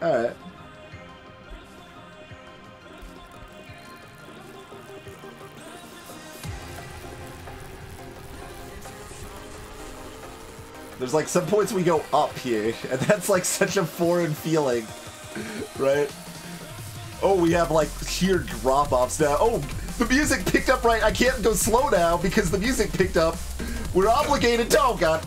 Alright. There's like some points we go up here, and that's like such a foreign feeling, right? Oh, we have like sheer drop-offs now. Oh, the music picked up right. I can't go slow now because the music picked up. We're obligated to, oh god.